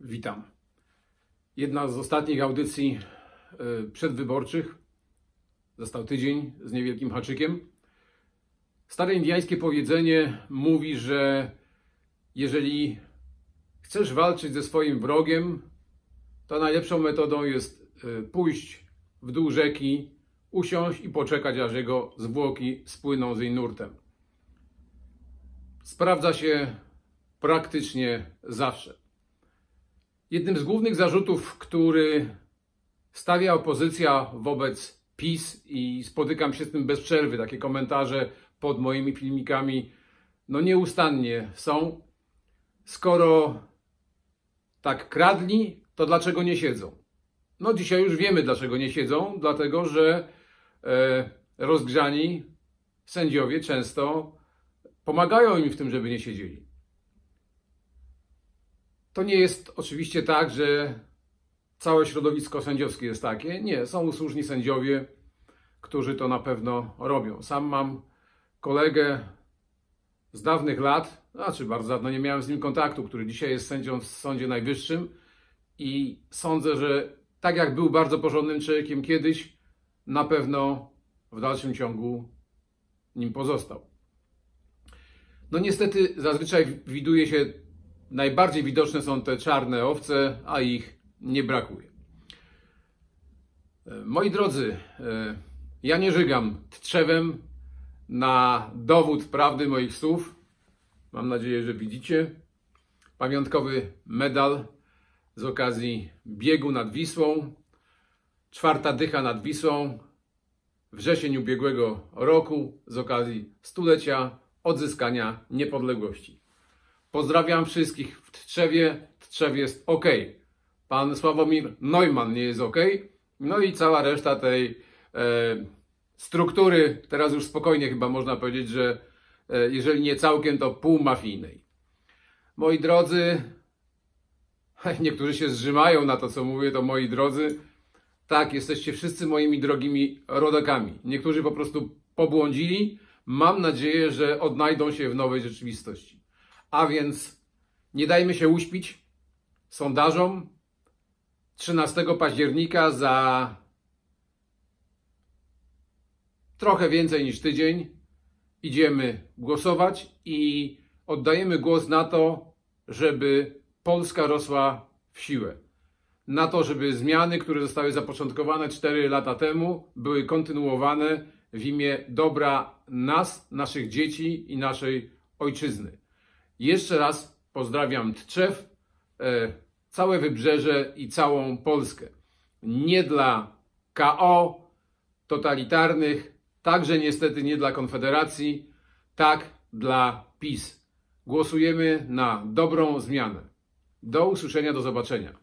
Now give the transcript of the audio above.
Witam. Jedna z ostatnich audycji y, przedwyborczych. Został tydzień z niewielkim haczykiem. Stare indiańskie powiedzenie mówi, że jeżeli chcesz walczyć ze swoim wrogiem, to najlepszą metodą jest y, pójść w dół rzeki, usiąść i poczekać, aż jego zwłoki spłyną z jej nurtem. Sprawdza się praktycznie zawsze. Jednym z głównych zarzutów, który stawia opozycja wobec PiS i spotykam się z tym bez przerwy, takie komentarze pod moimi filmikami, no nieustannie są. Skoro tak kradli, to dlaczego nie siedzą? No dzisiaj już wiemy, dlaczego nie siedzą, dlatego że e, rozgrzani sędziowie często pomagają im w tym, żeby nie siedzieli. To nie jest oczywiście tak, że całe środowisko sędziowskie jest takie. Nie, są usłużni sędziowie, którzy to na pewno robią. Sam mam kolegę z dawnych lat, znaczy bardzo dawno nie miałem z nim kontaktu, który dzisiaj jest sędzią w Sądzie Najwyższym i sądzę, że tak jak był bardzo porządnym człowiekiem kiedyś, na pewno w dalszym ciągu nim pozostał. No niestety zazwyczaj widuje się najbardziej widoczne są te czarne owce, a ich nie brakuje. E, moi drodzy, e, ja nie żygam trzewem na dowód prawdy moich słów. Mam nadzieję, że widzicie. Pamiątkowy medal z okazji biegu nad Wisłą. Czwarta dycha nad Wisłą. Wrzesień ubiegłego roku z okazji stulecia odzyskania niepodległości. Pozdrawiam wszystkich w Tczewie. Tczew jest ok. Pan Sławomir Neumann nie jest ok. No i cała reszta tej e, struktury, teraz już spokojnie chyba można powiedzieć, że e, jeżeli nie całkiem, to półmafijnej. Moi drodzy, niektórzy się zrzymają na to, co mówię, to moi drodzy, tak, jesteście wszyscy moimi drogimi rodakami. Niektórzy po prostu pobłądzili. Mam nadzieję, że odnajdą się w nowej rzeczywistości. A więc nie dajmy się uśpić sondażom. 13 października za trochę więcej niż tydzień idziemy głosować i oddajemy głos na to, żeby Polska rosła w siłę. Na to, żeby zmiany, które zostały zapoczątkowane 4 lata temu, były kontynuowane w imię dobra nas, naszych dzieci i naszej ojczyzny. Jeszcze raz pozdrawiam Tczew, e, całe wybrzeże i całą Polskę. Nie dla KO totalitarnych, także niestety nie dla Konfederacji, tak dla PiS. Głosujemy na dobrą zmianę. Do usłyszenia, do zobaczenia.